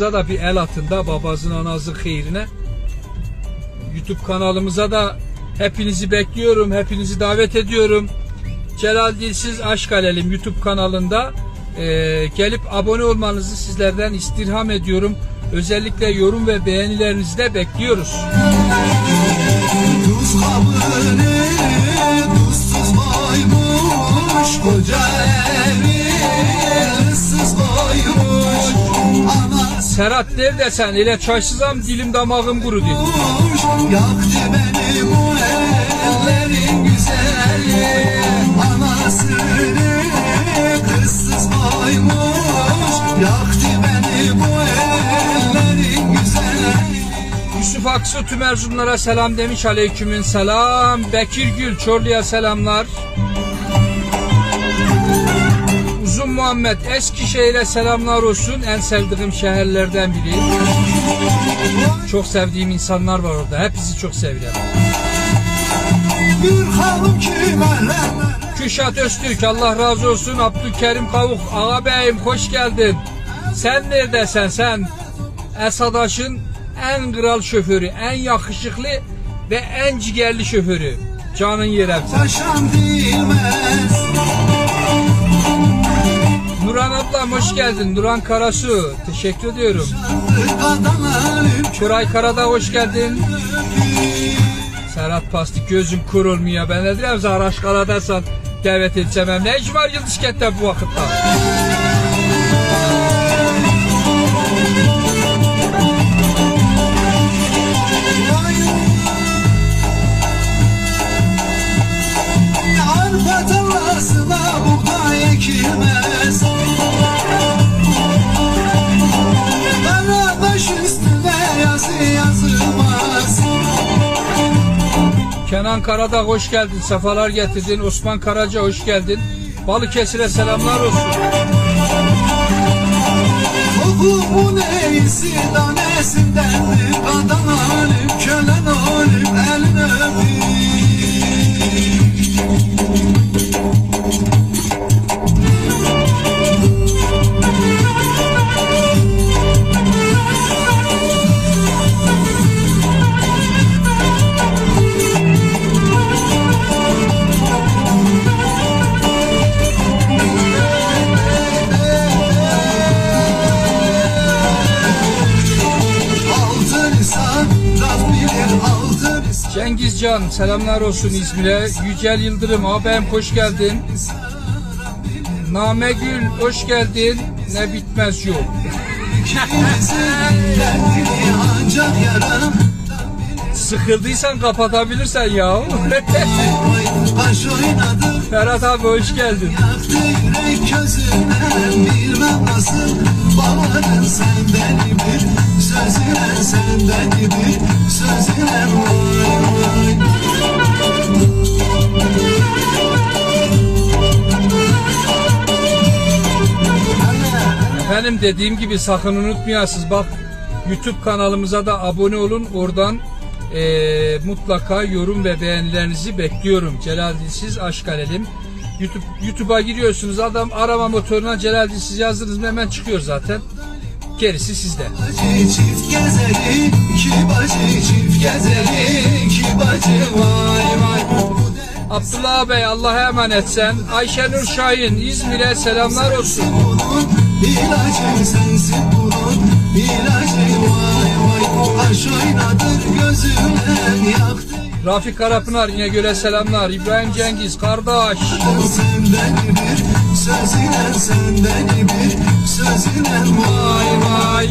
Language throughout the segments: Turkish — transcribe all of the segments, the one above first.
da bir el atın da babasının anasının hayrine. YouTube kanalımıza da hepinizi bekliyorum. Hepinizi davet ediyorum. Celal Dilsiz Aşk Alelim YouTube kanalında e, gelip abone olmanızı sizlerden istirham ediyorum. Özellikle yorum ve beğenilerinizi de bekliyoruz. Serhat neredesin? Ile çaysızam dilim damağım kurudu. yaktı beni bu ellerin güzeli Anasını kızsız koymuş Yaktı beni bu ellerin güzeli Yusuf Aksu tüm Erzurumlara selam demiş. Aleykümün selam. Bekir Gül Çorlu'ya selamlar. Muhammed Eskişehir'e selamlar olsun. En sevdiğim şehirlerden biri. Çok sevdiğim insanlar var orada. Hepsi çok seviyorum. Küşat Öztürk Allah razı olsun. Abdülkerim Kavuk ağabeyim hoş geldin. Sen neredesin sen? Esadaş'ın en kral şoförü, en yakışıklı ve en ciğerli şoförü. Canın sen. Paşam dilmez Nuran ablam hoş geldin. Nuran Karasu. Teşekkür ediyorum. Kuray Karada hoş geldin. Serhat Pasti gözüm kurulmuyor. Ben ne diyeyim Zahraş Karadasan davet edeceğim. Ne iş var Yıldız Kent'te bu vakitte? Arpa tarlasına Kenan Karadağ hoş geldin. Sefalar getirdin. Osman Karaca hoş geldin. Balıkesir'e selamlar olsun. Tohumu neyisi danesindendir Kadan alim kölen alim elin öpeyim insan Cengiz Can selamlar olsun İzmir'e. Yücel Yıldırım ağabeyim hoş geldin. Name Gül hoş geldin. Ne bitmez yaram Sıkıldıysan kapatabilirsen ya. Ferhat abi hoş geldin. Yaktı yürek közüne Bilmem nasıl Efendim dediğim gibi sakın unutmayasınız. Bak YouTube kanalımıza da abone olun. Oradan eee, mutlaka yorum ve beğenilerinizi bekliyorum. Celal Dilsiz Aşk Alelim. YouTube YouTube'a giriyorsunuz. Adam arama motoruna Celal Dilsiz yazdınız mı hemen çıkıyor zaten. Gerisi sizde. Bacı çift gezeli iki bacı çift gezeli iki bacı vay vay Abdullah Bey Allah'a emanet sen. Ayşenur Şahin İzmir'e selamlar olsun. Bunun ilacı sensin bunun ilacı vay vay Aş oynadır gözüne yaktı Rafik Karapınar İnegöl'e selamlar. İbrahim Cengiz kardeş. Senden bir sözüne senden bir sözüne vay Vay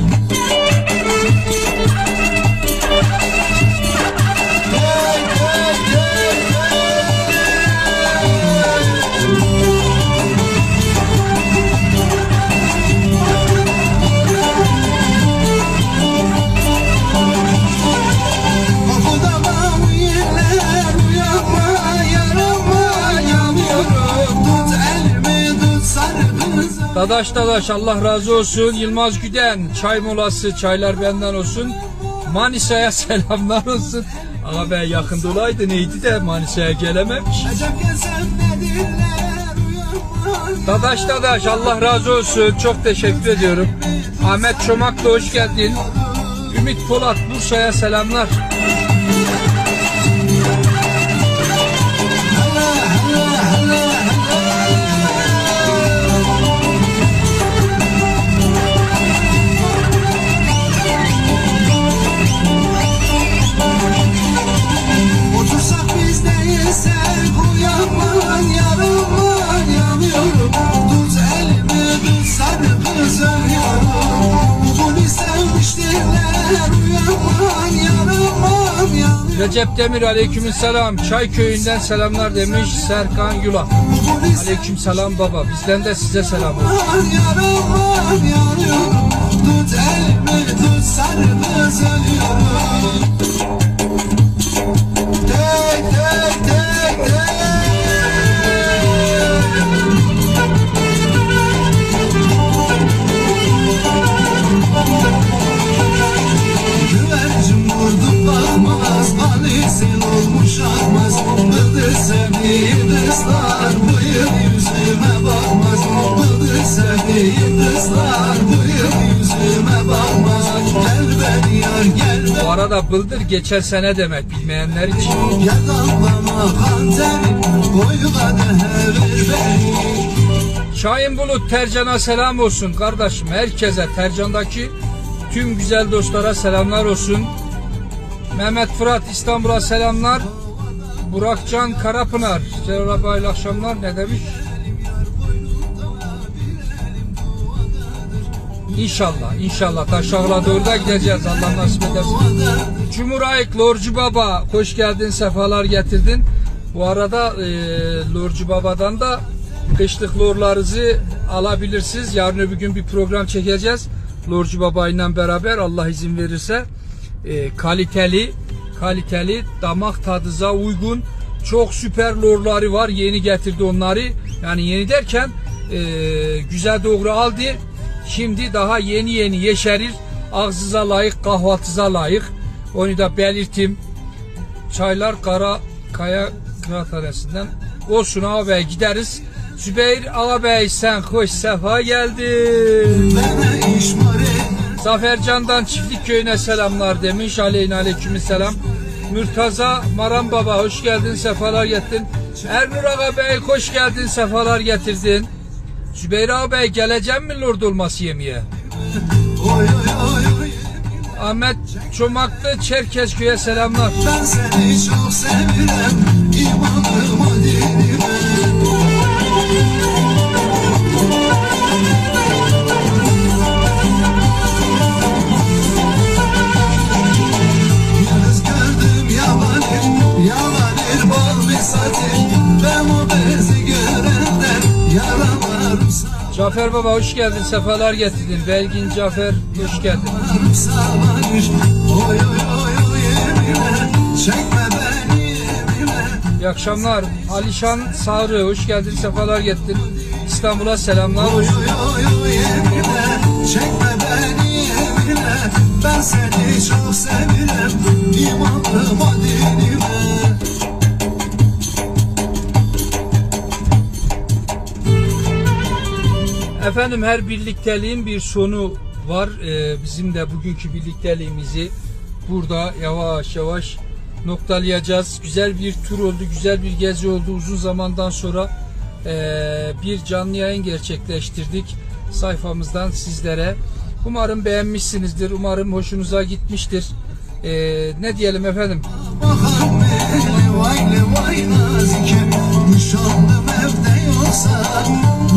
Dadaş dadaş Allah razı olsun. Yılmaz Güden çay molası çaylar benden olsun. Manisa'ya selamlar olsun. Ama ben yakında olaydı neydi de Manisa'ya gelememiş. Dadaş Dadaş Allah razı olsun. Çok teşekkür ediyorum. Ahmet Çomak da hoş geldin. Ümit Polat Bursa'ya selamlar. Recep Demir aleykümselam. Çay köyünden selamlar demiş Serkan Yula. Aleykümselam baba. Bizden de size selam olsun. Arada bıldır geçen sene demek bilmeyenler için. Gel Şahin Bulut Tercan'a selam olsun kardeşim. Herkese Tercan'daki tüm güzel dostlara selamlar olsun. Mehmet Fırat İstanbul'a selamlar. Burakcan Karapınar. Merhaba hayırlı akşamlar ne demiş? İnşallah, inşallah. Taşağla doğru gideceğiz. Allah nasip ederse. Cumhurayık Lorcu Baba, hoş geldin, sefalar getirdin. Bu arada e, Lorcu Baba'dan da kışlık lorlarınızı alabilirsiniz. Yarın öbür gün bir program çekeceğiz. Lorcu Baba beraber Allah izin verirse e, kaliteli, kaliteli, damak tadınıza uygun çok süper lorları var. Yeni getirdi onları. Yani yeni derken e, güzel doğru aldı. Şimdi daha yeni yeni yeşerir. Ağzınıza layık, kahvaltınıza layık. Onu da belirteyim. Çaylar Kara Kaya Kıraathanesi'nden. Olsun ağabey gideriz. Zübeyir ağabey sen hoş sefa geldin. Zafercan'dan Çiftlik Köyü'ne selamlar demiş. Aleyhine aleyküm selam. Mürtaza Maran Baba hoş geldin, sefalar getirdin. Ernur Ağa Bey hoş geldin, sefalar getirdin. Zübeyir ağabey geleceğim mi lord olması yemeye? Ahmet Çomaklı Çerkezköy'e selamlar. Ben seni çok sevirem İmanıma dinime Cafer Baba hoş geldin, sefalar getirdin. Belgin Cafer hoş geldin. İyi akşamlar. Alişan Sarı hoş geldin, sefalar getirdin. İstanbul'a selamlar Oy oy Çekme beni emine Ben seni çok Efendim her birlikteliğin bir sonu var. Ee, bizim de bugünkü birlikteliğimizi burada yavaş yavaş noktalayacağız. Güzel bir tur oldu, güzel bir gezi oldu. Uzun zamandan sonra ee, bir canlı yayın gerçekleştirdik sayfamızdan sizlere. Umarım beğenmişsinizdir. Umarım hoşunuza gitmiştir. Ee, ne diyelim efendim? Vay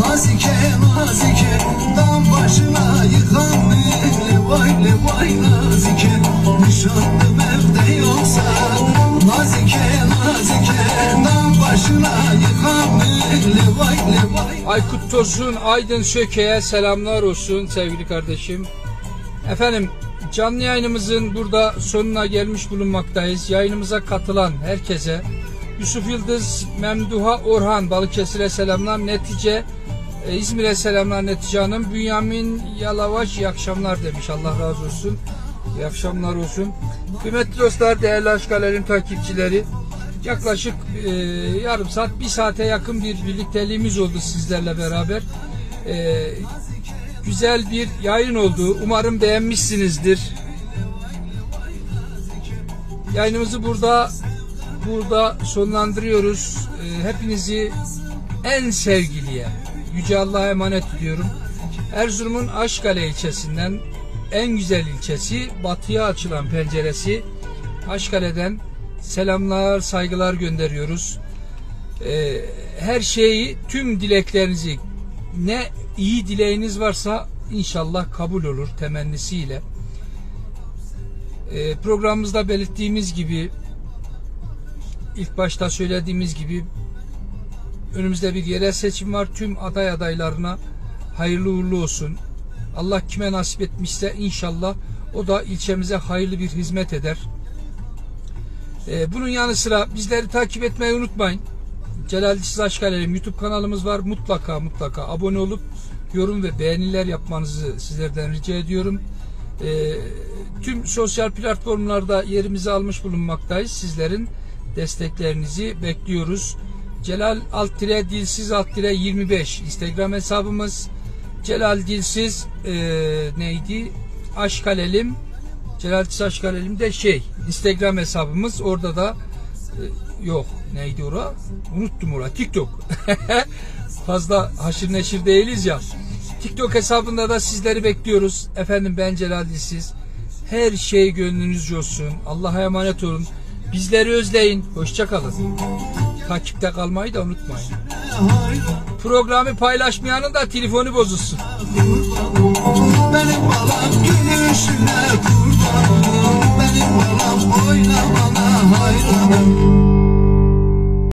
nazike Nazike Dam başına yıkan vay le vay nazike Nişanlım evde yoksa Nazike nazike Dam başına yıkan vay le vay Aykut Tosun, Aydın Söke'ye selamlar olsun sevgili kardeşim. Efendim canlı yayınımızın burada sonuna gelmiş bulunmaktayız. Yayınımıza katılan herkese Yusuf Yıldız, Memduha Orhan Balıkesir'e selamlar. Netice e, İzmir'e selamlar Netice Hanım. Bünyamin Yalavaş iyi akşamlar demiş. Allah razı olsun. İyi akşamlar olsun. Kıymetli dostlar, değerli aşkalerin takipçileri. Yaklaşık e, yarım saat, bir saate yakın bir birlikteliğimiz oldu sizlerle beraber. E, güzel bir yayın oldu. Umarım beğenmişsinizdir. Yayınımızı burada burada sonlandırıyoruz. E, hepinizi en sevgiliye Yüce Allah'a emanet ediyorum. Erzurum'un Aşkale ilçesinden en güzel ilçesi, batıya açılan penceresi Aşkale'den selamlar, saygılar gönderiyoruz. Ee, her şeyi, tüm dileklerinizi ne iyi dileğiniz varsa inşallah kabul olur temennisiyle. Ee, programımızda belirttiğimiz gibi ilk başta söylediğimiz gibi önümüzde bir yerel seçim var. Tüm aday adaylarına hayırlı uğurlu olsun. Allah kime nasip etmişse inşallah o da ilçemize hayırlı bir hizmet eder. Ee, bunun yanı sıra bizleri takip etmeyi unutmayın. Celal Dişsiz Aşkale'nin YouTube kanalımız var. Mutlaka mutlaka abone olup yorum ve beğeniler yapmanızı sizlerden rica ediyorum. Ee, tüm sosyal platformlarda yerimizi almış bulunmaktayız. Sizlerin desteklerinizi bekliyoruz. Celal alt tire dilsiz alt tire 25 Instagram hesabımız. Celal Dilsiz e, neydi? Aşkalelim. Celal Dilsiz Aşkalelim de şey Instagram hesabımız. Orada da e, yok. Neydi ora? Unuttum ora. TikTok. Fazla haşır neşir değiliz ya. TikTok hesabında da sizleri bekliyoruz. Efendim ben Celal Dilsiz. Her şey gönlünüzce olsun. Allah'a emanet olun. Bizleri özleyin. Hoşçakalın. Takipte kalmayı da unutmayın. Programı paylaşmayanın da telefonu bozulsun. Benim balam gülüşüne kurbanım Benim balam oynamana hayranım